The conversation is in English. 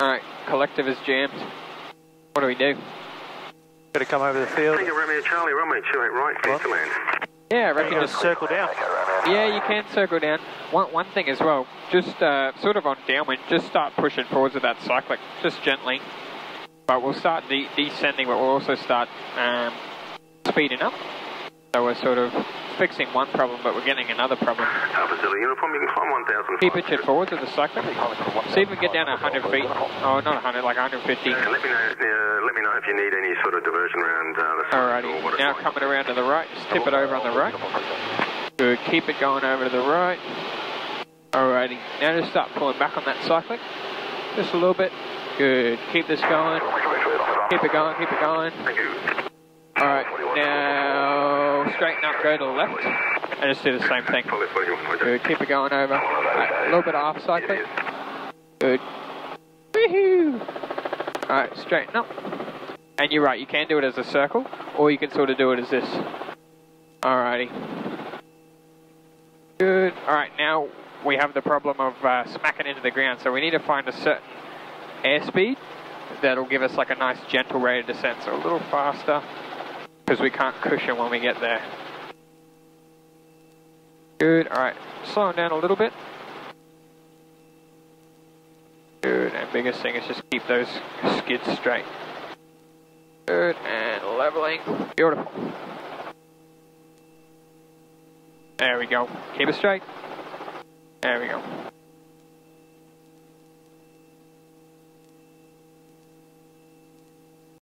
Alright, collective is jammed. What do we do? Gotta come over the field. Take a Romeo Charlie, Romeo 28 right, clear to land. Yeah, I reckon Just just circle down. Yeah, you can circle down. One, one thing as well, just uh, sort of on downwind, just start pushing forwards with that cyclic, just gently. But we'll start de descending, but we'll also start um, speeding up. So we're sort of fixing one problem, but we're getting another problem. Alpha uniform, you can climb 1,000. Keep pitching forwards with the cyclic. See if we can get down to 100 feet. Oh, not 100, like 150. And let me know, uh, let me know if you need any sort of diversion around uh, the Alrighty, now like. coming around to the right, just tip it over on the right. Good, keep it going over to the right. Alrighty, now just start pulling back on that cyclic. Just a little bit. Good, keep this going. Keep it going, keep it going. Thank you. Alright, now straighten up, go to the left. And just do the same thing. Good, keep it going over. Alright, a little bit off cyclic. Good. Woohoo! Alright, straighten up. And you're right, you can do it as a circle, or you can sort of do it as this. Alrighty. Good. Alright, now we have the problem of uh, smacking into the ground, so we need to find a certain airspeed that'll give us like a nice gentle rate of descent, so a little faster, because we can't cushion when we get there. Good, alright, slowing down a little bit. Good, and biggest thing is just keep those skids straight. Good, and leveling. Beautiful. There we go. Keep it straight. There we go.